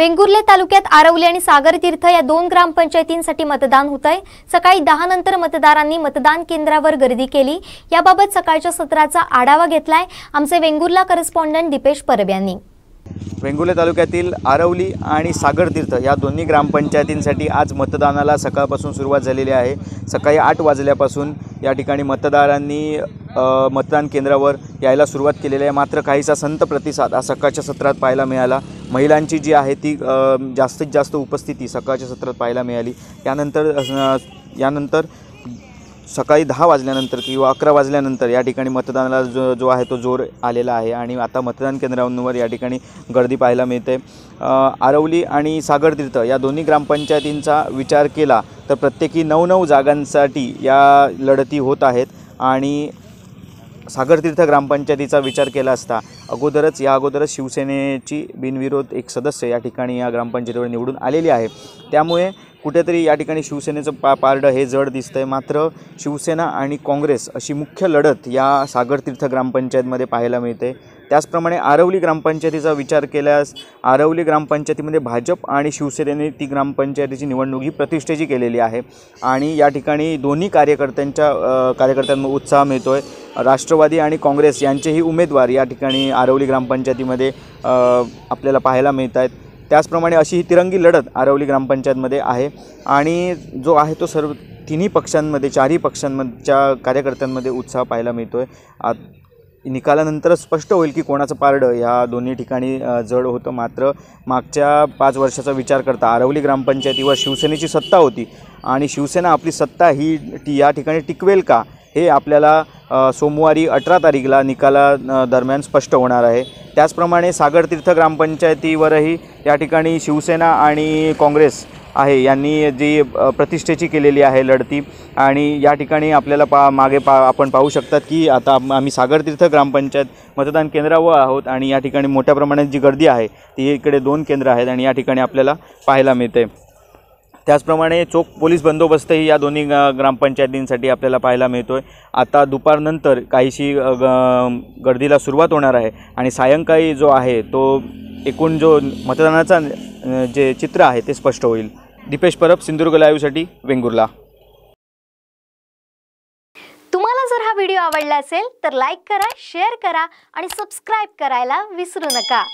वेंगुर्ले तालुक्यात आरवली आणि सागर तीर्थ या दोन ग्रामपंचायतींसाठी मतदान होत आहे सकाळी दहा नंतर मतदारांनी मतदान केंद्रावर गर्दी केली. याबाबत सकाळच्या सत्राचा आढावा घेतलाय. आमचे वेंगुर्ला करस्पॉन्डंट दीपेश परब यांनी. वेंगुर्ले तालुक्यातील आरवली आणि सागरतीर्थ या दोन्ही ग्रामपंचायतींसाठी आज मतदानाला सकाळपासून सुरुवात झालेली आहे. सकाळी आठ वाजल्यापासून या ठिकाणी मतदारांनी मतदान केंद्रावर यायला सुरुवात केलेली आहे. मात्र काहीसा संत प्रतिसाद हा सकाळच्या सत्रात पाहायला मिळाला. महिलांची जी आहे ती जास्तीत जास्त उपस्थिती सकाळच्या सत्रात पाहायला मिळाली. त्यानंतर यानंतर सकाळी दहा वाजल्यानंतर किंवा अकरा वाजल्यानंतर या ठिकाणी मतदानाला जो जो आहे तो जोर आलेला आहे आणि आता मतदान केंद्रांवर या ठिकाणी गर्दी पाहायला मिळते. आरवली आणि सागरतीर्थ या दोन्ही ग्रामपंचायतींचा विचार केला तर प्रत्येकी नऊ नऊ जागांसाठी या लढती होत आहेत आणि सागरतीर्थ ग्रामपंचायतीचा विचार केला असता अगोदरच या अगोदरच शिवसेनेची बिनविरोध एक सदस्य या ठिकाणी या ग्रामपंचायतीवर निवडून आलेली आहे. त्यामुळे कुठेतरी या ठिकाणी शिवसेनेचं पा पारडं हे जड दिसतं आहे मात्र शिवसेना आणि काँग्रेस अशी मुख्य लढत या सागरतीर्थ ग्रामपंचायतमध्ये पाहायला मिळते. त्याचप्रमाणे आरवली ग्रामपंचायतीचा विचार केल्यास आरवली ग्रामपंचायतीमध्ये भाजप आणि शिवसेनेने ती ग्रामपंचायतीची निवडणूक ही प्रतिष्ठेची केलेली आहे. आणि या ठिकाणी दोन्ही कार्यकर्त्यांच्या कार्यकर्त्यांना उत्साह मिळतो आहे राष्ट्रवादी आणि काँग्रेस यांचेही उमेदवार या ठिकाणी आरवली ग्रामपंचायतीमध्ये आपल्याला पाहायला मिळत आहेत त्याचप्रमाणे अशी ही तिरंगी लढत आरवली ग्रामपंचायतमध्ये आहे. आणि जो आहे तो सर्व तिन्ही पक्षांमध्ये चारही पक्षांमधच्या कार्यकर्त्यांमध्ये उत्साह पाहायला मिळतो आहे निकालानंतर स्पष्ट होईल की कोणाचं पारडं ह्या दोन्ही ठिकाणी जड होतं. मात्र मागच्या पाच वर्षाचा विचार करता आरवली ग्रामपंचायतीवर शिवसेनेची सत्ता होती. आणि शिवसेना आपली सत्ता ही टी या ठिकाणी टिकवेल का हे आपल्याला सोमवारी अठरा तारीखला निकाला दरम्यान स्पष्ट होणार आहे. त्याचप्रमाणे सागरतीर्थ ग्रामपंचायतीवरही या ठिकाणी शिवसेना आणि काँग्रेस आहे. यांनी जी प्रतिष्ठेची केलेली आहे लढती आणि या ठिकाणी आपल्याला पा मागे पा आपण पाहू शकतात की आता आम्ही सागरतीर्थ ग्रामपंचायत मतदान केंद्रावर आहोत आणि या ठिकाणी मोठ्या प्रमाणात जी गर्दी आहे ती इकडे दोन केंद्र आहेत आणि या ठिकाणी आपल्याला पाहायला मिळते. त्याचप्रमाणे चोख पोलीस बंदोबस्तही या दोन्ही ग्रामपंचायतींसाठी आपल्याला पाहायला मिळतो आहे आता दुपारनंतर काहीशी ग- गर्दीला सुरुवात होणार आहे आणि सायंकाळी जो आहे तो एकूण जो मतदानाचा जे चित्र आहे ते स्पष्ट होईल. दीपेश परब सिंधुदुर्ग लाईव्हसाठी वेंगुर्ला. तुम्हाला जर हा व्हिडिओ आवडला असेल तर लाईक करा शेअर करा आणि सबस्क्राईब करायला विसरू नका.